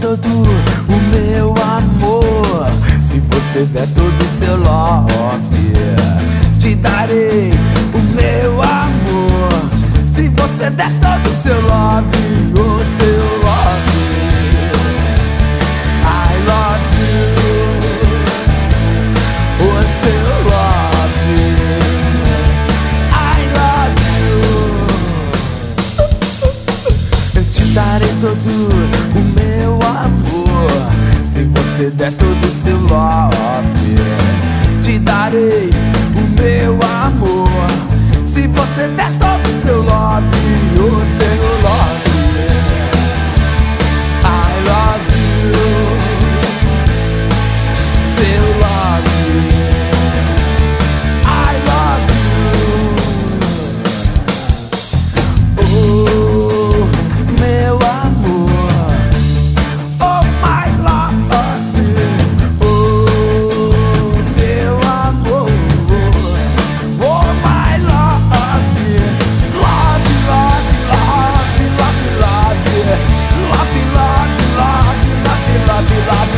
Todo o meu amor. Se você der todo o seu love Te darei o meu amor. Se você der todo o seu love todo o meu amor. Se você der todo o seu love Te darei o meu amor. Se você der todo o seu love O seu love. love you, love you.